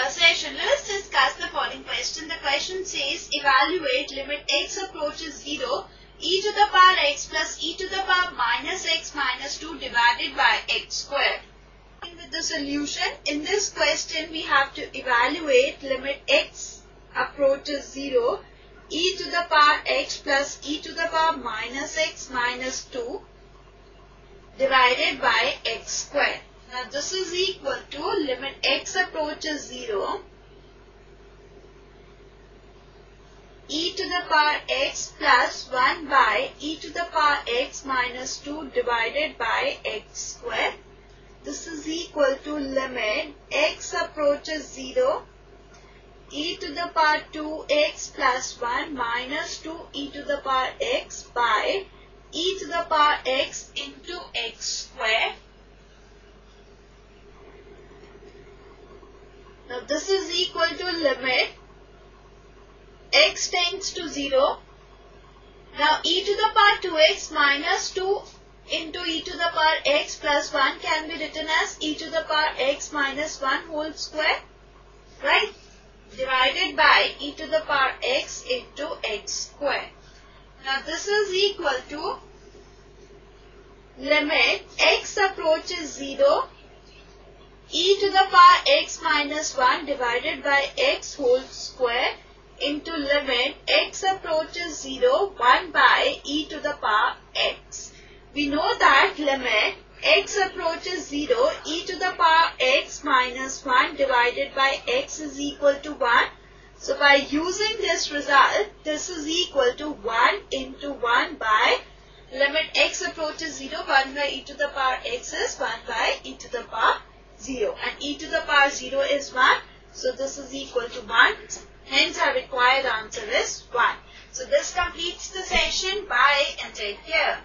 session. Let us discuss the following question. The question says evaluate limit x approaches 0 e to the power x plus e to the power minus x minus 2 divided by x squared. With the solution, in this question we have to evaluate limit x approaches 0 e to the power x plus e to the power minus x minus 2 divided by x squared. Now this is equal to limit approaches 0 e to the power x plus 1 by e to the power x minus 2 divided by x square. This is equal to limit x approaches 0 e to the power 2x plus 1 minus 2 e to the power x by e to the power x into x square. Now this is equal to limit x tends to 0. Now e to the power 2x minus 2 into e to the power x plus 1 can be written as e to the power x minus 1 whole square. Right? Divided by e to the power x into x square. Now this is equal to limit x approaches 0 e to the power x minus 1 divided by x whole square into limit x approaches 0 1 by e to the power x. We know that limit x approaches 0 e to the power x minus 1 divided by x is equal to 1. So by using this result, this is equal to 1 into 1 by limit x approaches 0, 1 by e to the power x is 1 by e to the power 0. And e to the power 0 is 1. So this is equal to 1. Hence our required answer is 1. So this completes the session. Bye and take care.